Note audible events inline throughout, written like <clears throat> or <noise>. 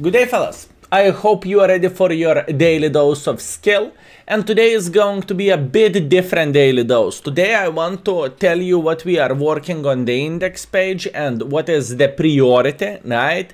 Good day fellas! I hope you are ready for your daily dose of skill and today is going to be a bit different daily dose. Today I want to tell you what we are working on the index page and what is the priority, right?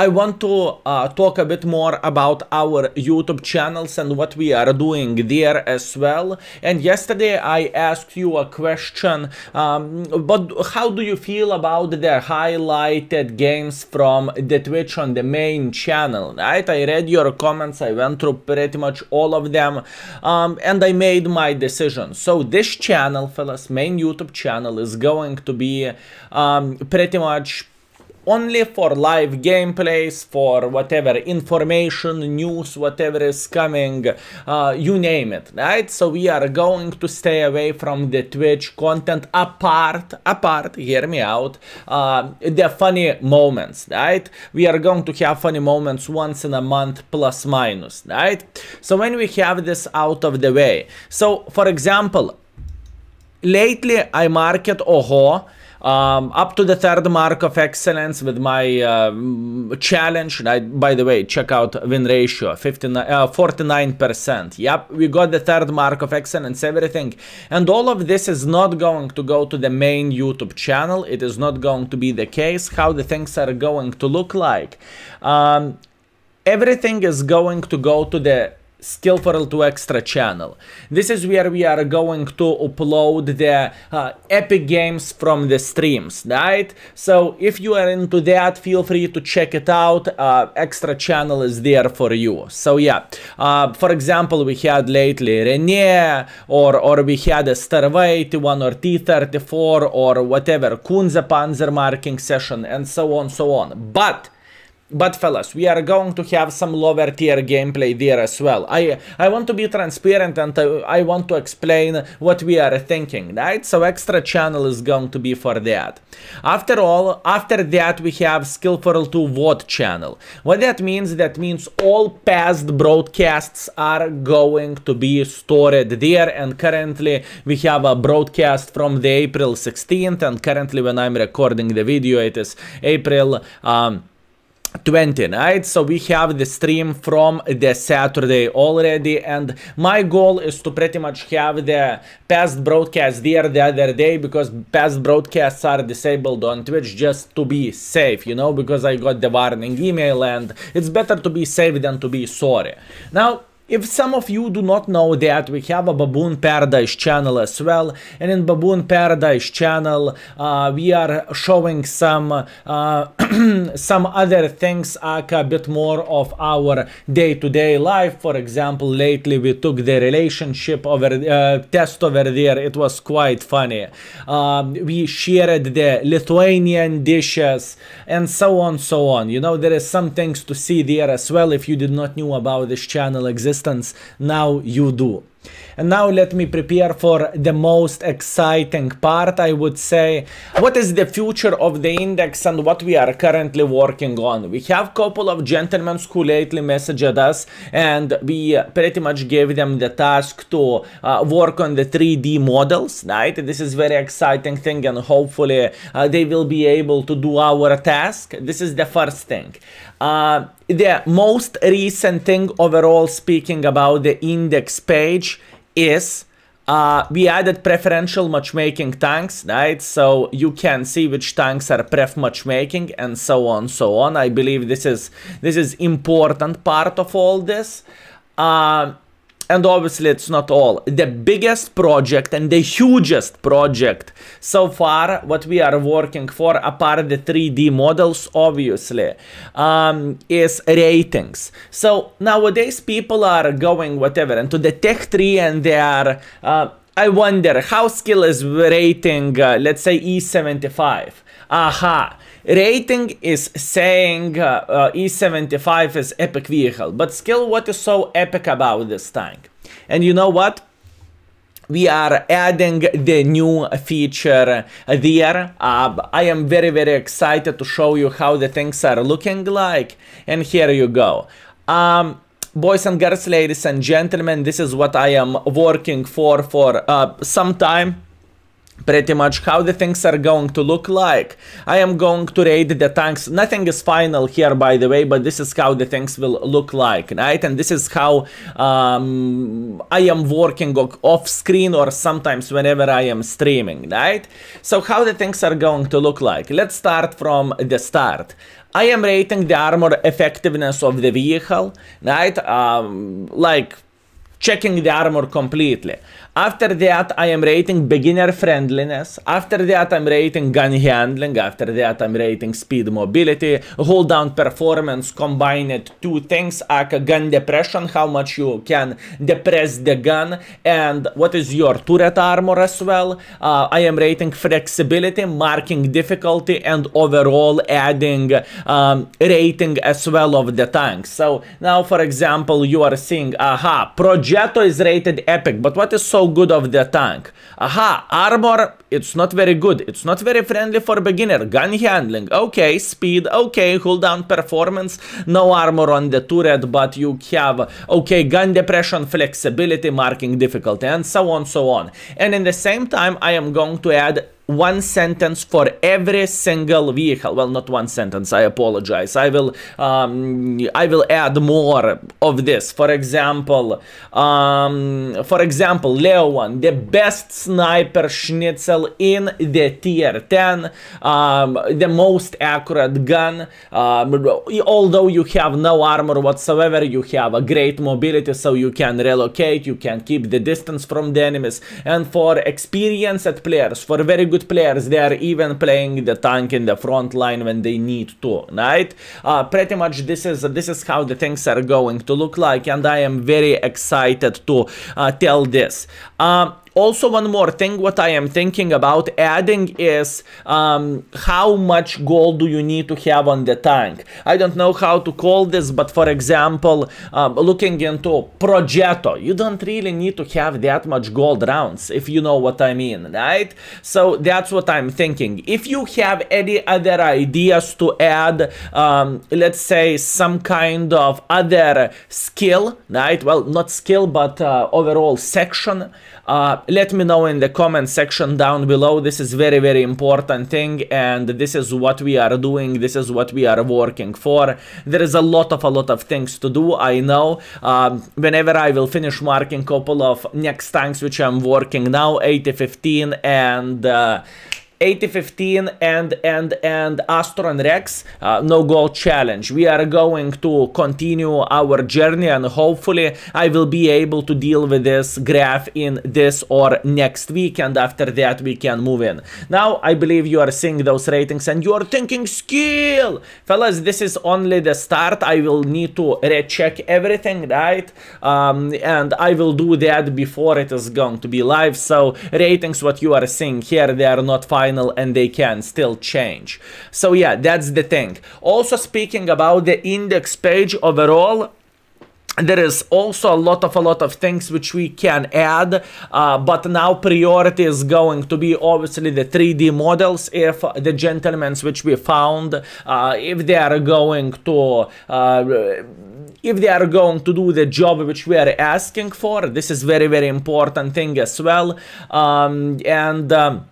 I want to uh, talk a bit more about our YouTube channels and what we are doing there as well. And yesterday I asked you a question, um, but how do you feel about the highlighted games from the Twitch on the main channel, right? I read your comments, I went through pretty much all of them, um, and I made my decision. So this channel, fellas, main YouTube channel is going to be um, pretty much only for live gameplays, for whatever information, news, whatever is coming, uh, you name it, right? So we are going to stay away from the Twitch content apart, apart, hear me out, uh, the funny moments, right? We are going to have funny moments once in a month plus minus, right? So when we have this out of the way, so for example, lately I market Oho um, up to the third mark of excellence with my uh, challenge. I, by the way, check out win ratio, 59, uh, 49%. Yep, we got the third mark of excellence, everything. And all of this is not going to go to the main YouTube channel. It is not going to be the case. How the things are going to look like. Um, everything is going to go to the Skill4ltu Extra channel. This is where we are going to upload the uh, epic games from the streams, right? So if you are into that, feel free to check it out. Uh, extra channel is there for you. So yeah, uh, for example, we had lately Rene, or, or we had a Starway T1 or T34 or whatever, Kunze Panzer marking session and so on, so on. But but fellas, we are going to have some lower tier gameplay there as well. I I want to be transparent and I want to explain what we are thinking, right? So extra channel is going to be for that. After all, after that we have Skill4ltu VOD channel. What that means, that means all past broadcasts are going to be stored there and currently we have a broadcast from the April 16th and currently when I'm recording the video it is April um, 20 right so we have the stream from the saturday already and my goal is to pretty much have the past broadcast there the other day because past broadcasts are disabled on twitch just to be safe you know because i got the warning email and it's better to be safe than to be sorry. Now if some of you do not know that, we have a Baboon Paradise channel as well, and in Baboon Paradise channel, uh, we are showing some uh, <clears throat> some other things, like a bit more of our day-to-day -day life. For example, lately we took the relationship over uh, test over there. It was quite funny. Um, we shared the Lithuanian dishes and so on, so on. You know, there is some things to see there as well. If you did not know about this channel exists distance, now you do. And now let me prepare for the most exciting part, I would say. What is the future of the index and what we are currently working on? We have couple of gentlemen who lately messaged us and we pretty much gave them the task to uh, work on the 3D models, right? This is very exciting thing and hopefully uh, they will be able to do our task. This is the first thing. Uh, the most recent thing overall speaking about the index page is uh, we added preferential matchmaking tanks, right? So you can see which tanks are pref matchmaking and so on, so on. I believe this is this is important part of all this. Uh, and obviously it's not all. The biggest project and the hugest project so far, what we are working for, apart the 3D models, obviously, um, is ratings. So nowadays people are going whatever into the tech tree and they are, uh, I wonder how skill is rating, uh, let's say E75. Aha Rating is saying uh, uh, E75 is epic vehicle, but still what is so epic about this tank? And you know what? we are adding the new feature there. Uh, I am very, very excited to show you how the things are looking like. And here you go. Um, boys and girls, ladies and gentlemen, this is what I am working for for uh, some time pretty much how the things are going to look like. I am going to raid the tanks. Nothing is final here, by the way, but this is how the things will look like, right? And this is how um, I am working off screen or sometimes whenever I am streaming, right? So how the things are going to look like. Let's start from the start. I am rating the armor effectiveness of the vehicle, right? Um, like checking the armor completely. After that, I am rating beginner friendliness. After that, I'm rating gun handling. After that, I'm rating speed mobility, hull down performance, combine it two things, gun depression, how much you can depress the gun, and what is your turret armor as well. Uh, I am rating flexibility, marking difficulty, and overall adding um, rating as well of the tank. So now, for example, you are seeing, aha, Progetto is rated epic, but what is so good of the tank. Aha, armor, it's not very good. It's not very friendly for beginner. Gun handling, okay. Speed, okay. Hull-down performance, no armor on the turret, but you have, okay, gun depression, flexibility, marking difficulty, and so on, so on. And in the same time, I am going to add one sentence for every single vehicle. Well, not one sentence. I apologize. I will um, I will add more of this. For example, um, for example, Leo one, the best sniper schnitzel in the tier 10, um, the most accurate gun. Um, although you have no armor whatsoever, you have a great mobility, so you can relocate. You can keep the distance from the enemies. And for experienced players, for very good good players. They are even playing the tank in the front line when they need to, right? Uh, pretty much this is this is how the things are going to look like, and I am very excited to uh, tell this. Uh, also, one more thing, what I am thinking about adding is um, how much gold do you need to have on the tank. I don't know how to call this, but for example, um, looking into Progetto, you don't really need to have that much gold rounds, if you know what I mean, right? So that's what I'm thinking. If you have any other ideas to add, um, let's say some kind of other skill, right? Well, not skill, but uh, overall section, uh, let me know in the comment section down below. This is very, very important thing and this is what we are doing. This is what we are working for. There is a lot of, a lot of things to do, I know. Um, whenever I will finish marking couple of next tanks which I'm working now, 8015 and... Uh, 8015 and and and Astron Rex uh, no goal challenge. We are going to continue our journey and hopefully I will be able to deal with this graph in this or next week and after that we can move in. Now I believe you are seeing those ratings and you are thinking skill. Fellas, this is only the start. I will need to recheck everything, right? Um, and I will do that before it is going to be live. So ratings, what you are seeing here, they are not fine final and they can still change. So yeah, that's the thing. Also speaking about the index page overall, there is also a lot of a lot of things which we can add uh, but now priority is going to be obviously the 3d models if the gentlemen's which we found uh, if they are going to uh, if they are going to do the job which we are asking for this is very very important thing as well um, and um,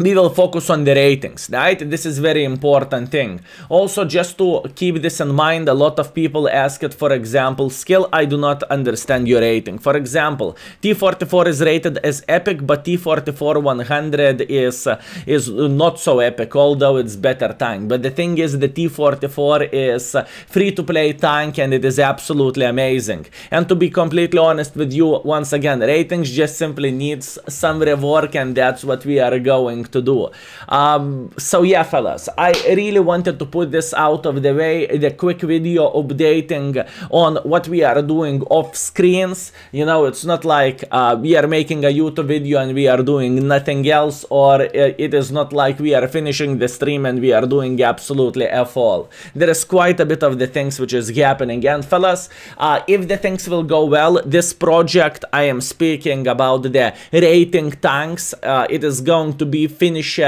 we will focus on the ratings right? This is very important thing. Also just to keep this in mind a lot of people ask it for example skill i do not understand your rating. For example t44 is rated as epic but t44 100 is uh, is not so epic although it's better tank. But the thing is the t44 is free to play tank and it is absolutely amazing. And to be completely honest with you once again ratings just simply needs some rework and that's what we are going to do. Um, so yeah, fellas, I really wanted to put this out of the way, the quick video updating on what we are doing off screens. You know, it's not like uh, we are making a YouTube video and we are doing nothing else, or it is not like we are finishing the stream and we are doing absolutely F all. There is quite a bit of the things which is happening. And fellas, uh, if the things will go well, this project I am speaking about the rating tanks, uh, it is going to be finished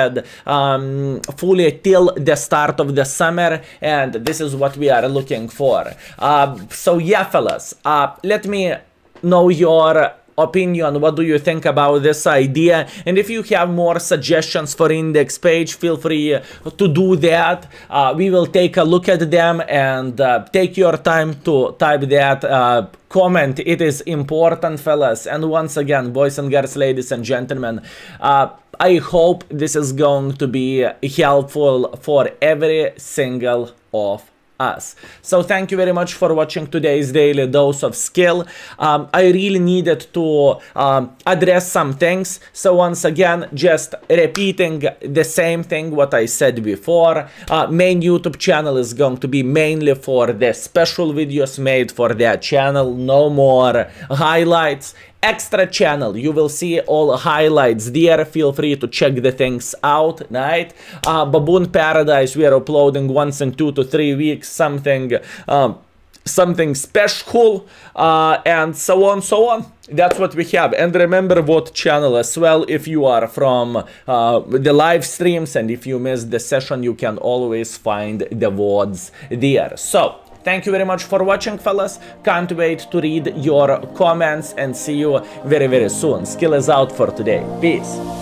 um, fully till the start of the summer and this is what we are looking for. Uh, so yeah fellas, uh, let me know your opinion. What do you think about this idea? And if you have more suggestions for index page, feel free to do that. Uh, we will take a look at them and uh, take your time to type that uh, comment. It is important, fellas. And once again, boys and girls, ladies and gentlemen, uh, I hope this is going to be helpful for every single of us. So thank you very much for watching today's daily dose of skill. Um, I really needed to um, address some things. So once again, just repeating the same thing what I said before. Uh, main YouTube channel is going to be mainly for the special videos made for that channel. No more highlights extra channel. You will see all highlights. There feel free to check the things out right? Uh, baboon paradise we are uploading once in two to three weeks something um, something special uh, and so on so on. That's what we have. And remember VOD channel as well if you are from uh, the live streams and if you miss the session you can always find the VODs there. So Thank you very much for watching, fellas. Can't wait to read your comments and see you very, very soon. Skill is out for today. Peace.